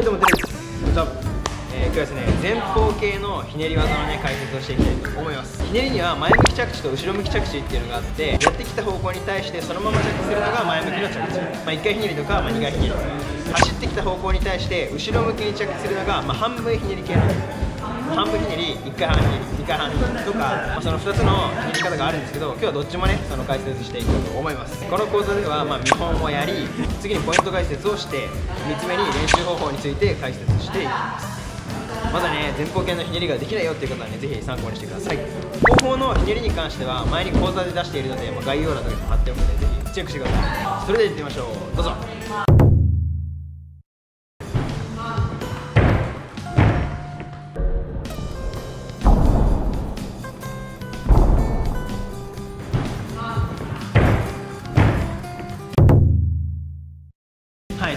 はいどうもテレです。こんにちはえー、今日はですね前方系のひねり技のね解説をしていきたいと思います。ひねりには前向き着地と後ろ向き着地っていうのがあってやってきた方向に対してそのまま着地するのが前向きの着地、まあ、1回ひねりとか、まあ、2回ひねり。走ってきた方向に対して後ろ向きに着地するのが、まあ、半分ひねり系なんです。半分ひねり、1回半ひねり、回半ひねりとか、まあ、その2つのひねり方があるんですけど、今日はどっちもね、その解説していこうと思います。この講座では、ま、見本をやり、次にポイント解説をして、3つ目に練習方法について解説していきます。まだね、前方系のひねりができないよっていう方はね、ぜひ参考にしてください。後方のひねりに関しては、前に講座で出しているので、まあ、概要欄とかにも貼っておくので、ぜひチェックしてください。それでは行ってみましょう。どうぞ。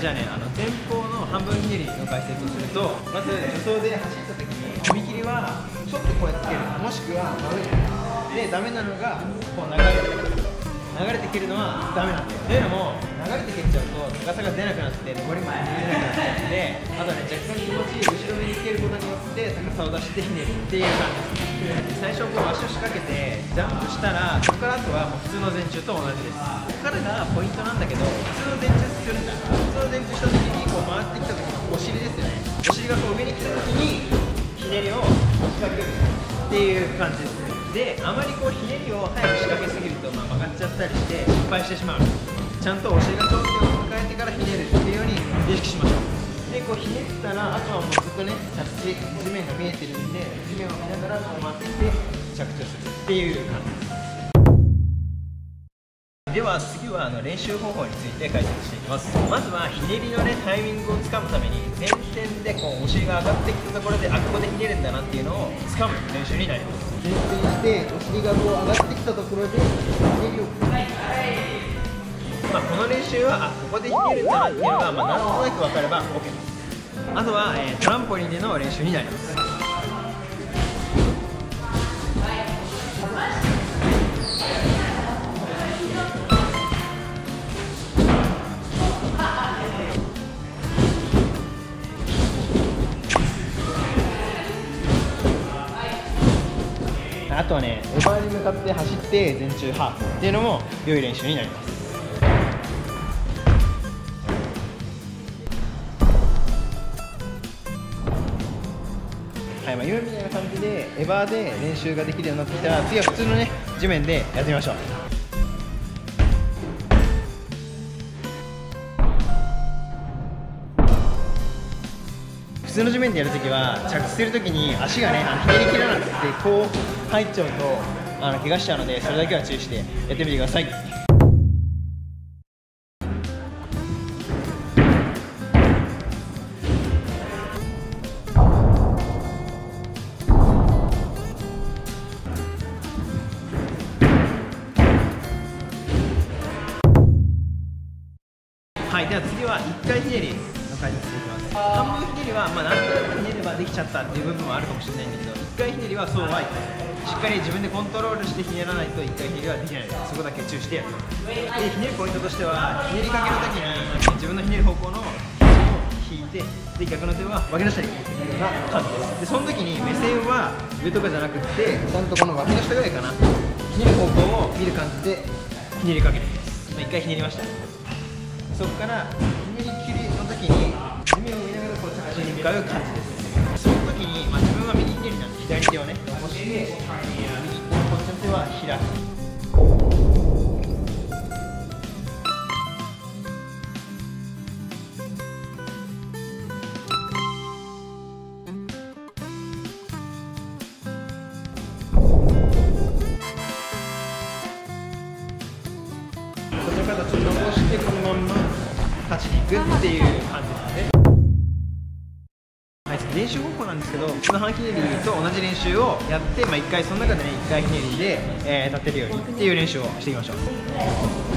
じゃあねあの前方の半分ひねりの解説をするとまず助走で走った時に踏切はちょっとこうやって蹴る。もしくは真上にでダメなのがこう流れてくる。流れて蹴るのはダメなんだよ。というのも流れて蹴っちゃうと高さが出なくなって残りも見えなくなっちゃうのであとね若干気持ちいいることによって高さを出してひねるっていう感じです最初こう足を仕掛けてジャンプしたらそこからあとはもう普通の前宙と同じです。ここからがポイントなんだけど普通の前宙するんだ普通の前宙した時にこう回ってきた時のお尻ですよね。お尻がこう上に来た時にひねりを仕掛けるっていう感じですであまりこうひねりを早く仕掛けすぎると、まあ、曲がっちゃったりして失敗してしまう。ちゃんとお尻が頂点を迎えてからひねるっていうように意識しましょう。でこうひねったらあとはもうずっとね着地地面が見えてるんで地面を見ながらこう回って着地をするっていう感じです。では次はあの練習方法について解説していきます。まずはひねりのねタイミングをつかむために前転でこうお尻が上がってきたところであここでひねるんだなっていうのをつかむ練習になります。前転してお尻がこう上がってきたところでひねりを、習はあここでひねるんだなっていうのが、まあ、なんとなく分かれば OK ですあとは、えー、トランポリンでの練習になります。あとはねエバーに向かって走って全中ハーフっていうのも良い練習になります。今みたいな感じでエバーで練習ができるようになってきたら次は普通のね地面でやってみましょう。普通の地面でやるときは着地するときに足がねひねりきらなくてこう入っちゃうとあの怪我しちゃうのでそれだけは注意してやってみてください。はいでは次は1回ひねりの解説していきます。半分ひねりは、まあ、なんとなくひねればできちゃったっていう部分もあるかもしれないんだけど1回ひねりはそうはい。しっかり自分でコントロールしてひねらないと1回ひねりはできないそこだけ注意してやる。でひねるポイントとしてはひねりかけの時に自分のひねる方向の肘を引いてで逆の手は分け出したりな感じです。でその時に目線は上とかじゃなくてちゃんとこの脇の下ぐらいかな。ひねる方向を見る感じでひねりかけていきます、まあ、1回ひねりましたそこからひねり切りの時に地面を見ながらこう着地に向かう感じです。その時に、まあ、自分は右ひねりなんで左手をね押して右手のこっちの手は開く。ちに行くっていう感じで。すね、練習方法なんですけど普通の半ひねりと同じ練習をやって、まあ、1回その中でね1回ひねりで、えー、立てるようにっていう練習をしていきましょう。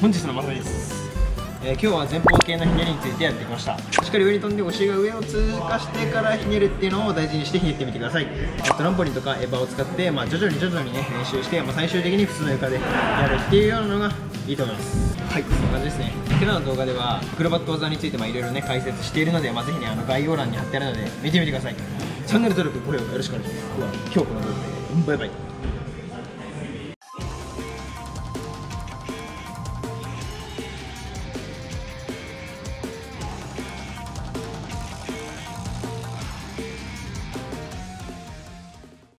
本日のまさです。えー、今日は前方系のひねりについてやってきました。しっかり上に飛んでお尻が上を通過してからひねるっていうのを大事にしてひねってみてください。トランポリンとかエバーを使って、まあ、徐々に徐々にね練習して、まあ、最終的に普通の床でやるっていうようなのがいいと思います。はい。そんな感じですね。今日の動画ではクロバット技についていろいろね解説しているので、まあ、ぜひねあの概要欄に貼ってあるので見てみてください。チャンネル登録高評価よろしくお願いします。今日この動画でバイバイ